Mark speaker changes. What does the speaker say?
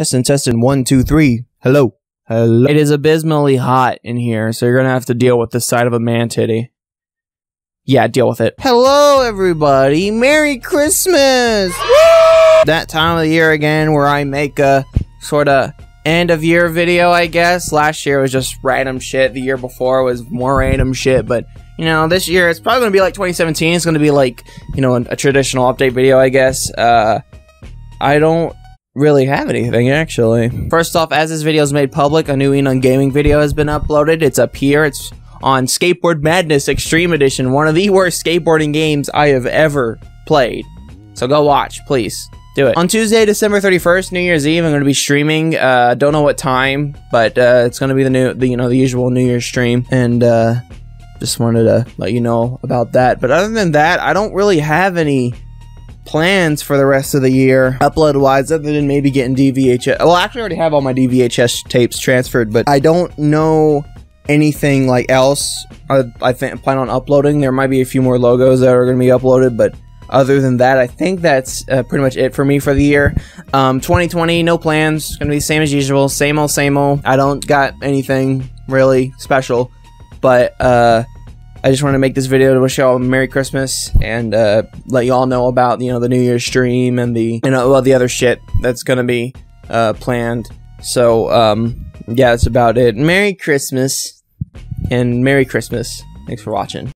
Speaker 1: Testing, testing, one, two, three. Hello. Hello. It is abysmally hot in here, so you're gonna have to deal with the side of a man titty. Yeah, deal with it. Hello, everybody. Merry Christmas! Woo! That time of the year again where I make a sort of end of year video, I guess. Last year was just random shit. The year before was more random shit, but you know, this year it's probably gonna be like 2017. It's gonna be like, you know, a, a traditional update video, I guess. Uh, I don't really have anything actually. First off, as this video is made public, a new ENunn Gaming video has been uploaded. It's up here. It's on Skateboard Madness Extreme Edition, one of the worst skateboarding games I have ever played. So go watch, please. Do it. On Tuesday, December 31st, New Year's Eve, I'm going to be streaming. Uh, don't know what time, but uh, it's going to be the new, the, you know, the usual New Year's stream. And uh, just wanted to let you know about that. But other than that, I don't really have any plans for the rest of the year, upload wise, other than maybe getting DVHS. Well, actually, I already have all my DVHS tapes transferred, but I don't know anything like else. I, I plan on uploading. There might be a few more logos that are going to be uploaded, but other than that, I think that's uh, pretty much it for me for the year. Um, 2020, no plans. Going to be same as usual. Same old, same old. I don't got anything really special, but uh, I just want to make this video to wish y'all a Merry Christmas and uh, let y'all know about you know the New Year's stream and the know all the other shit that's gonna be uh, planned. So um, yeah, that's about it. Merry Christmas and Merry Christmas. Thanks for watching.